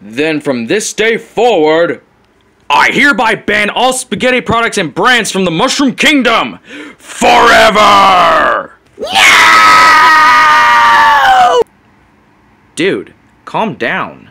Then from this day forward, I hereby ban all spaghetti products and brands from the Mushroom Kingdom forever! No! Dude, calm down.